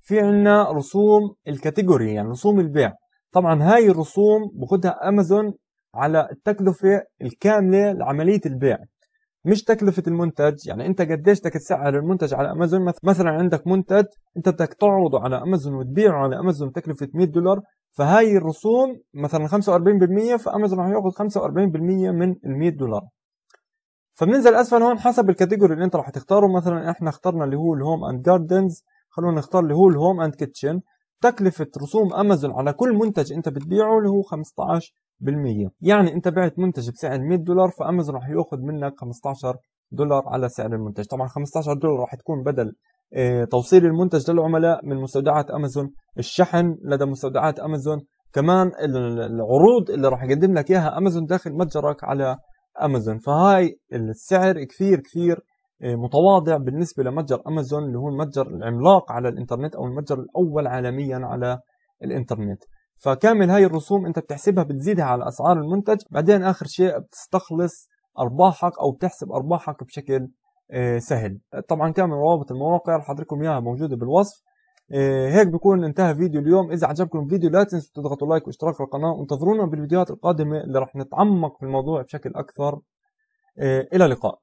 [SPEAKER 1] في عنا رسوم ال category يعني رسوم البيع. طبعا هاي الرسوم بأخذها امازون على التكلفة الكاملة لعملية البيع. مش تكلفة المنتج يعني أنت قديش بدك تسعر المنتج على أمازون؟ مثلا عندك منتج أنت بدك تعرضه على أمازون وتبيعه على أمازون تكلفة 100 دولار فهاي الرسوم مثلا 45% فأمازون راح يأخذ 45% من ال 100 دولار. فبننزل أسفل هون حسب ال category اللي أنت راح تختاره. مثلا إحنا اخترنا اللي هو ال home and gardens خلونا نختار اللي هو ال home and kitchen تكلفة رسوم أمازون على كل منتج أنت بتبيعه اللي هو 15 بالمية يعني انت بعت منتج بسعر 100 دولار فأمازون راح يأخذ منك 15 دولار على سعر المنتج. طبعا 15 دولار راح تكون بدل آه توصيل المنتج للعملاء من مستودعات أمازون الشحن لدى مستودعات أمازون كمان العروض اللي راح يقدم لك إياها أمازون داخل متجرك على أمازون. فهاي السعر كثير كثير آه متواضع بالنسبة لمتجر أمازون اللي هو المتجر العملاق على الإنترنت أو المتجر الأول عالميا على الإنترنت. فكامل هاي الرسوم انت بتحسبها بتزيدها على أسعار المنتج بعدين آخر شيء بتستخلص أرباحك أو بتحسب أرباحك بشكل آه، سهل. طبعا كامل روابط المواقع رح لكم إياها موجودة بالوصف. آه، هيك بكون انتهى فيديو اليوم. إذا عجبكم الفيديو لا تنسوا تضغطوا لايك واشتراك في القناة وانتظرونا بالفيديوهات القادمة اللي رح نتعمق في الموضوع بشكل أكثر. آه، إلى اللقاء.